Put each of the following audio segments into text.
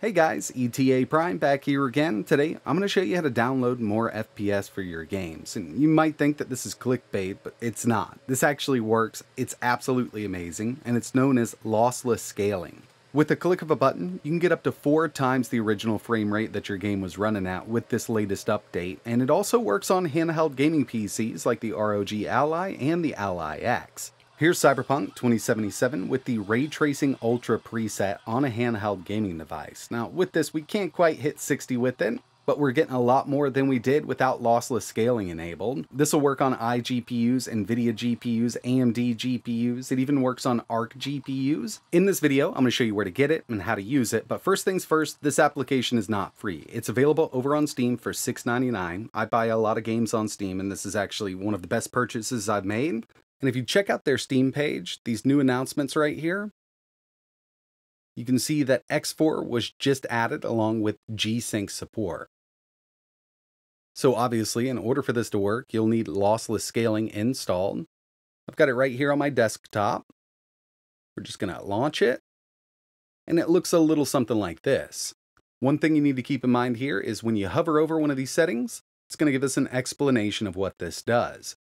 Hey guys, ETA Prime back here again. Today, I'm going to show you how to download more FPS for your games. And you might think that this is clickbait, but it's not. This actually works, it's absolutely amazing, and it's known as lossless scaling. With a click of a button, you can get up to four times the original frame rate that your game was running at with this latest update, and it also works on handheld gaming PCs like the ROG Ally and the Ally X. Here's Cyberpunk 2077 with the Ray Tracing Ultra preset on a handheld gaming device. Now with this we can't quite hit 60 with it, but we're getting a lot more than we did without lossless scaling enabled. This will work on iGPUs, NVIDIA GPUs, AMD GPUs, it even works on ARC GPUs. In this video, I'm going to show you where to get it and how to use it, but first things first, this application is not free. It's available over on Steam for $6.99. I buy a lot of games on Steam, and this is actually one of the best purchases I've made. And if you check out their Steam page, these new announcements right here, you can see that X4 was just added along with G-Sync support. So obviously, in order for this to work, you'll need lossless scaling installed. I've got it right here on my desktop. We're just going to launch it. And it looks a little something like this. One thing you need to keep in mind here is when you hover over one of these settings, it's going to give us an explanation of what this does.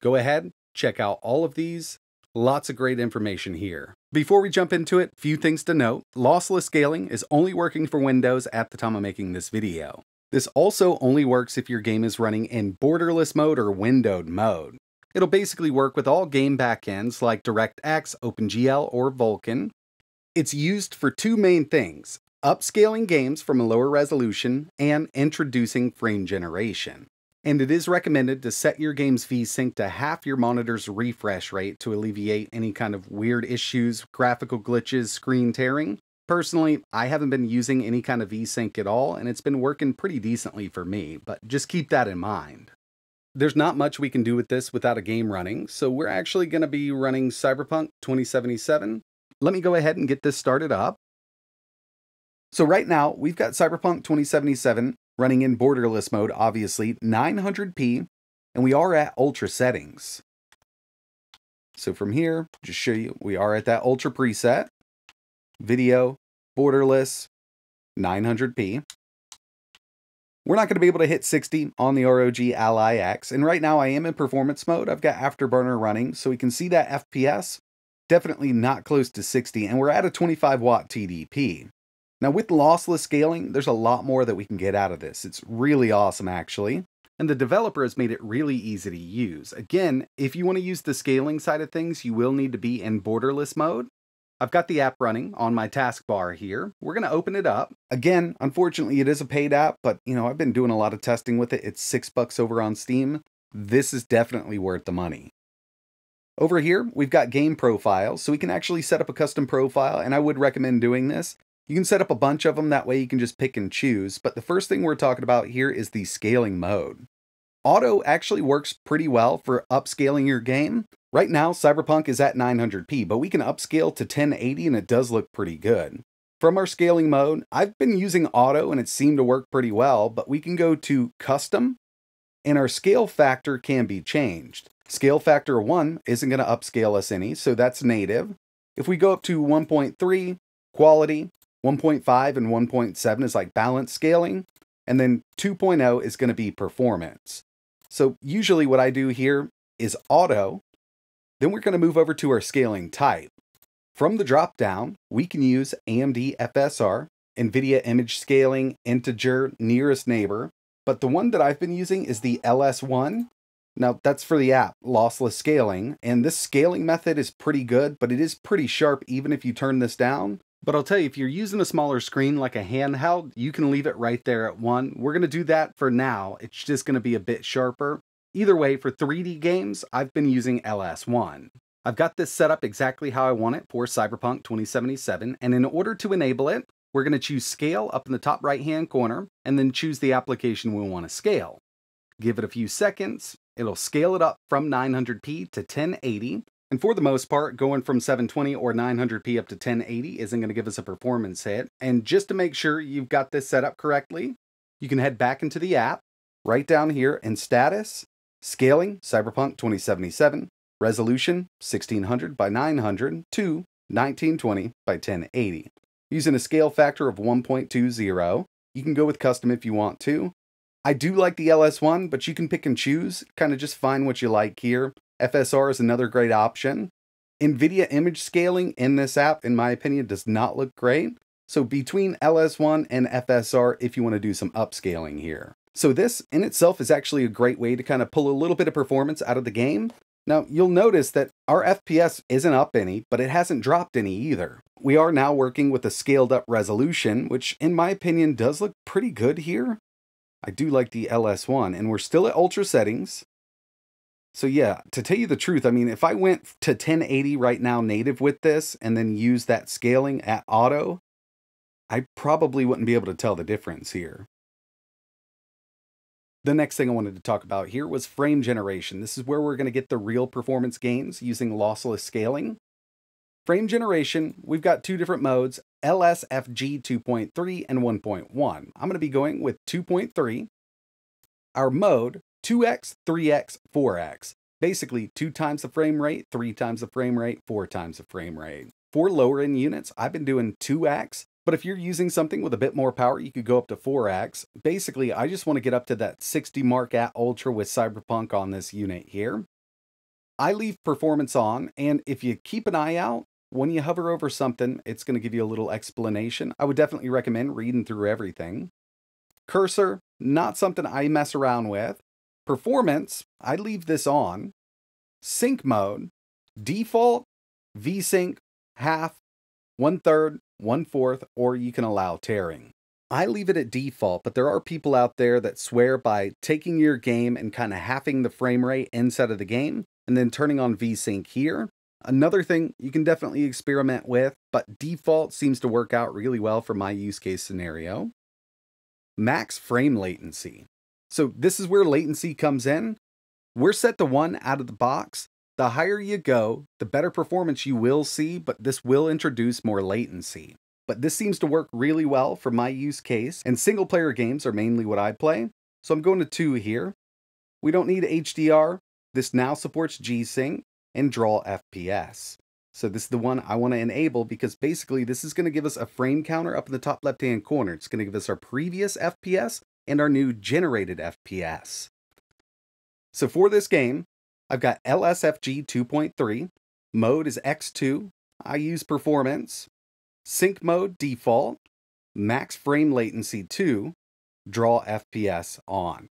Go ahead, Check out all of these. Lots of great information here. Before we jump into it, few things to note. Lossless scaling is only working for Windows at the time of making this video. This also only works if your game is running in borderless mode or windowed mode. It'll basically work with all game backends like DirectX, OpenGL, or Vulkan. It's used for two main things, upscaling games from a lower resolution and introducing frame generation and it is recommended to set your game's VSync to half your monitor's refresh rate to alleviate any kind of weird issues, graphical glitches, screen tearing. Personally, I haven't been using any kind of VSync at all, and it's been working pretty decently for me, but just keep that in mind. There's not much we can do with this without a game running, so we're actually going to be running Cyberpunk 2077. Let me go ahead and get this started up. So right now, we've got Cyberpunk 2077 running in borderless mode, obviously, 900p, and we are at ultra settings. So from here, just show you, we are at that ultra preset, video, borderless, 900p. We're not going to be able to hit 60 on the ROG Ally X, and right now I am in performance mode. I've got Afterburner running, so we can see that FPS, definitely not close to 60, and we're at a 25 watt TDP. Now with lossless scaling, there's a lot more that we can get out of this. It's really awesome actually. And the developer has made it really easy to use. Again, if you want to use the scaling side of things, you will need to be in borderless mode. I've got the app running on my taskbar here. We're going to open it up. Again, unfortunately, it is a paid app, but you know, I've been doing a lot of testing with it. It's six bucks over on Steam. This is definitely worth the money. Over here, we've got game profiles, so we can actually set up a custom profile, and I would recommend doing this. You can set up a bunch of them, that way you can just pick and choose, but the first thing we're talking about here is the scaling mode. Auto actually works pretty well for upscaling your game. Right now, Cyberpunk is at 900p, but we can upscale to 1080 and it does look pretty good. From our scaling mode, I've been using auto and it seemed to work pretty well, but we can go to custom and our scale factor can be changed. Scale factor 1 isn't going to upscale us any, so that's native. If we go up to 1.3, quality, 1.5 and 1.7 is like balance scaling, and then 2.0 is going to be performance. So usually what I do here is auto, then we're going to move over to our scaling type. From the drop down, we can use AMD FSR, NVIDIA image scaling, integer, nearest neighbor, but the one that I've been using is the LS1. Now that's for the app, lossless scaling, and this scaling method is pretty good, but it is pretty sharp even if you turn this down. But I'll tell you, if you're using a smaller screen like a handheld, you can leave it right there at one. We're going to do that for now. It's just going to be a bit sharper. Either way, for 3D games, I've been using LS1. I've got this set up exactly how I want it for Cyberpunk 2077, and in order to enable it, we're going to choose Scale up in the top right hand corner, and then choose the application we want to scale. Give it a few seconds, it'll scale it up from 900p to 1080, and for the most part, going from 720 or 900p up to 1080 isn't going to give us a performance hit. And just to make sure you've got this set up correctly, you can head back into the app, right down here in status, scaling Cyberpunk 2077, resolution 1600 by 900 to 1920 by 1080. using a scale factor of 1.20. You can go with custom if you want to. I do like the LS1, but you can pick and choose, kind of just find what you like here. FSR is another great option. NVIDIA image scaling in this app, in my opinion, does not look great. So between LS1 and FSR, if you want to do some upscaling here. So this in itself is actually a great way to kind of pull a little bit of performance out of the game. Now, you'll notice that our FPS isn't up any, but it hasn't dropped any either. We are now working with a scaled up resolution, which in my opinion does look pretty good here. I do like the LS1, and we're still at ultra settings. So yeah, to tell you the truth, I mean, if I went to 1080 right now native with this and then use that scaling at auto, I probably wouldn't be able to tell the difference here. The next thing I wanted to talk about here was frame generation. This is where we're going to get the real performance gains using lossless scaling. Frame generation, we've got two different modes, LSFG 2.3 and 1.1. I'm going to be going with 2.3. Our mode, 2x, 3x, 4x. Basically, two times the frame rate, three times the frame rate, four times the frame rate. For lower end units, I've been doing 2x, but if you're using something with a bit more power, you could go up to 4x. Basically, I just want to get up to that 60 mark at Ultra with Cyberpunk on this unit here. I leave performance on, and if you keep an eye out, when you hover over something, it's going to give you a little explanation. I would definitely recommend reading through everything. Cursor, not something I mess around with. Performance, I leave this on. Sync mode, default, VSync, half, one third, one fourth, or you can allow tearing. I leave it at default, but there are people out there that swear by taking your game and kind of halving the frame rate inside of the game and then turning on VSync here. Another thing you can definitely experiment with, but default seems to work out really well for my use case scenario. Max frame latency. So this is where latency comes in. We're set to one out of the box, the higher you go, the better performance you will see, but this will introduce more latency. But this seems to work really well for my use case, and single player games are mainly what I play, so I'm going to 2 here. We don't need HDR, this now supports G-Sync and Draw FPS. So this is the one I want to enable because basically this is going to give us a frame counter up in the top left hand corner. It's going to give us our previous FPS and our new generated FPS. So for this game, I've got LSFG 2.3, mode is X2, I use performance, sync mode default, max frame latency 2, draw FPS on.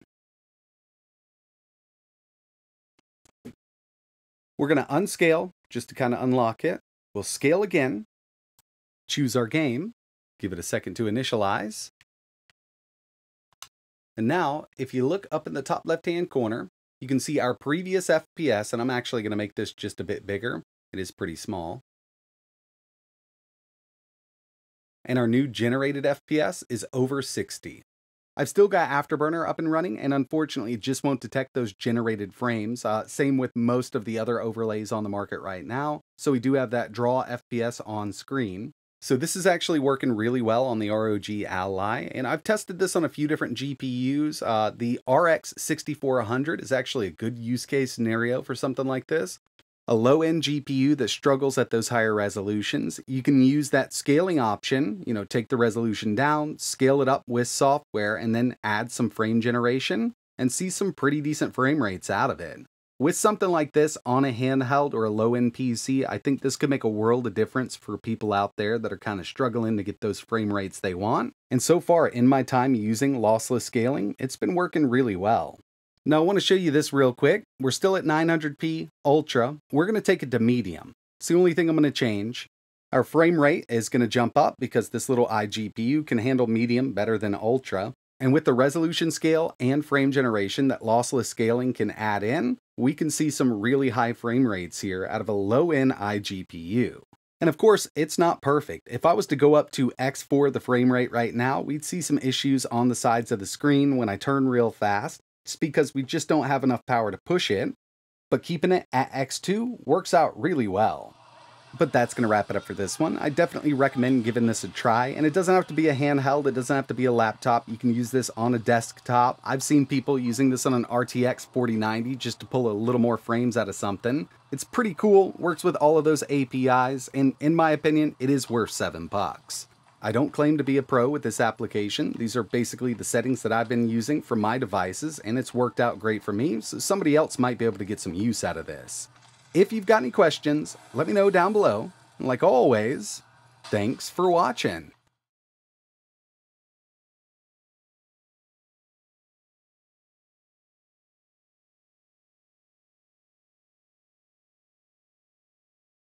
We're going to unscale just to kind of unlock it. We'll scale again, choose our game, give it a second to initialize. And now, if you look up in the top left-hand corner, you can see our previous FPS, and I'm actually going to make this just a bit bigger. It is pretty small. And our new generated FPS is over 60. I've still got Afterburner up and running, and unfortunately, it just won't detect those generated frames. Uh, same with most of the other overlays on the market right now. So we do have that draw FPS on screen. So this is actually working really well on the ROG Ally, and I've tested this on a few different GPUs. Uh, the RX 6400 is actually a good use case scenario for something like this. A low-end GPU that struggles at those higher resolutions, you can use that scaling option, you know, take the resolution down, scale it up with software, and then add some frame generation and see some pretty decent frame rates out of it. With something like this on a handheld or a low-end PC, I think this could make a world of difference for people out there that are kind of struggling to get those frame rates they want. And so far, in my time using lossless scaling, it's been working really well. Now I want to show you this real quick. We're still at 900p Ultra. We're going to take it to medium. It's the only thing I'm going to change. Our frame rate is going to jump up because this little iGPU can handle medium better than Ultra. And with the resolution scale and frame generation that lossless scaling can add in, we can see some really high frame rates here out of a low-end iGPU. And of course, it's not perfect. If I was to go up to X4 the frame rate right now, we'd see some issues on the sides of the screen when I turn real fast. It's because we just don't have enough power to push it. But keeping it at X2 works out really well. But that's going to wrap it up for this one. I definitely recommend giving this a try, and it doesn't have to be a handheld, it doesn't have to be a laptop. You can use this on a desktop. I've seen people using this on an RTX 4090 just to pull a little more frames out of something. It's pretty cool, works with all of those APIs, and in my opinion, it is worth 7 bucks. I don't claim to be a pro with this application. These are basically the settings that I've been using for my devices, and it's worked out great for me, so somebody else might be able to get some use out of this. If you've got any questions, let me know down below. And like always, thanks for watching.